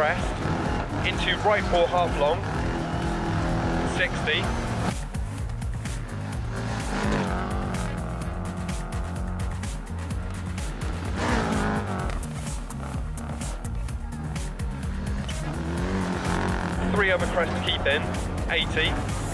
crest, into right four half long, 60. Three over crest to keep in, 80.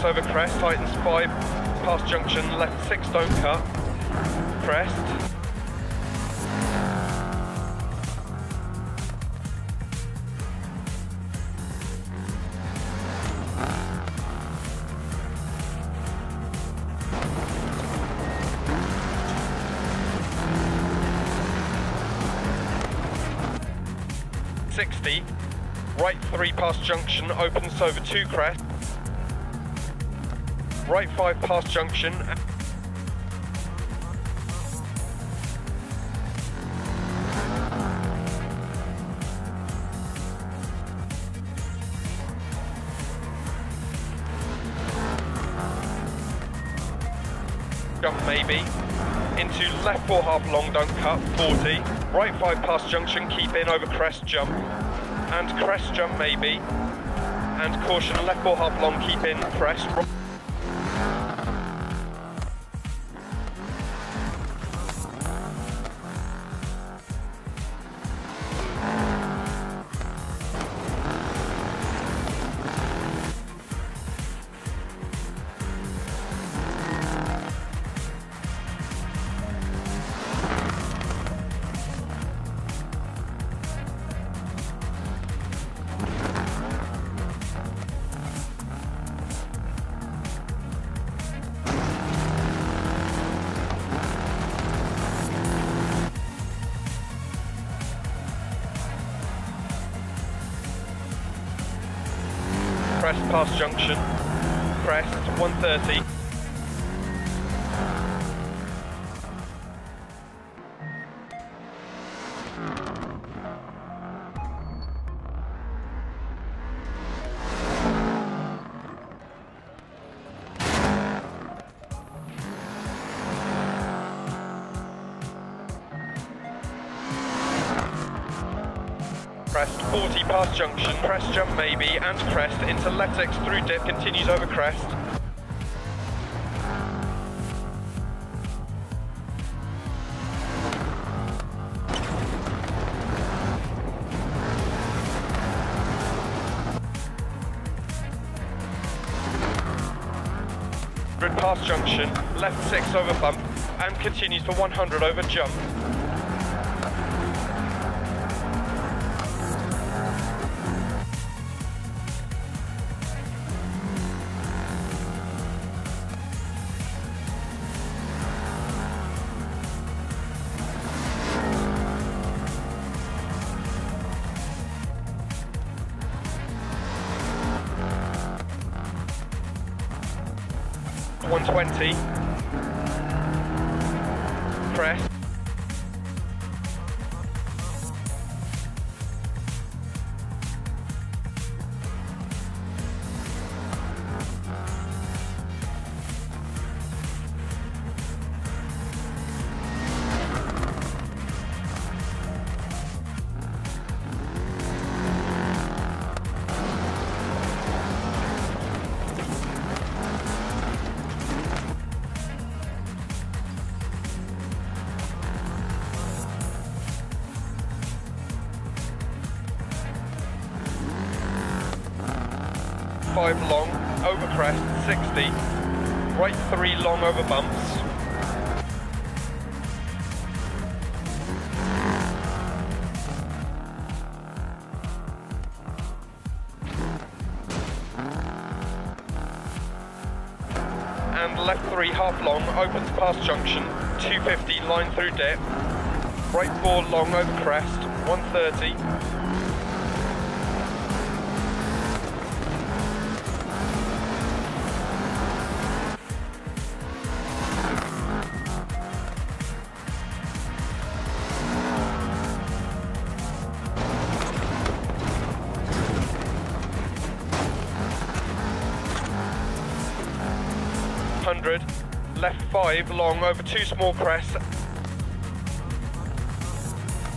Six over crest, tightens five, past junction, left six, don't cut. Crest. Sixty, right three past junction, opens over two crest. Right 5 past junction. Jump maybe. Into left 4 half long, don't cut, 40. Right 5 past junction, keep in over crest jump. And crest jump maybe. And caution, left 4 half long, keep in crest. Crest past junction. Crest 130. Crest 40 past junction, crest jump maybe, and crest into left six through dip, continues over crest. Past junction, left six over bump, and continues for 100 over jump. One twenty. Five long, over crest, 60. Right three long over bumps. And left three half long, opens past junction, 250 line through dip. Right four long over crest, 130. 200, left 5 long over two small crests.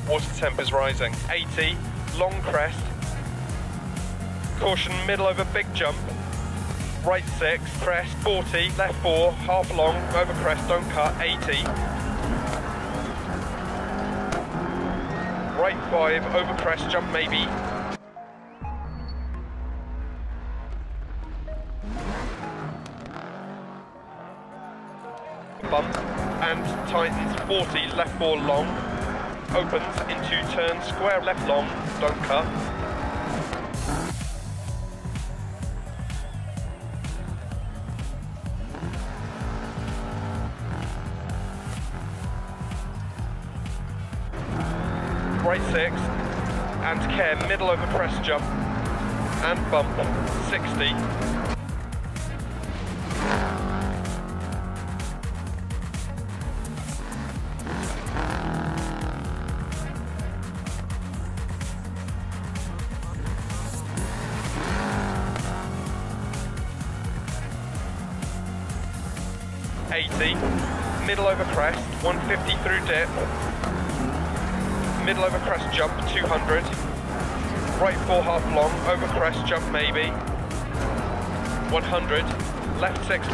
Water temp is rising. 80, long crest. Caution middle over big jump. Right 6, crest 40, left 4, half long, over crest, don't cut, 80. Right 5, over crest, jump maybe, and tightens 40 left four long. Opens into turn square left long don't cut right six and care middle over crest jump and bump 60 80, middle over crest, 150 through dip, middle over crest jump, 200, right four half long, over crest jump maybe, 100, left six,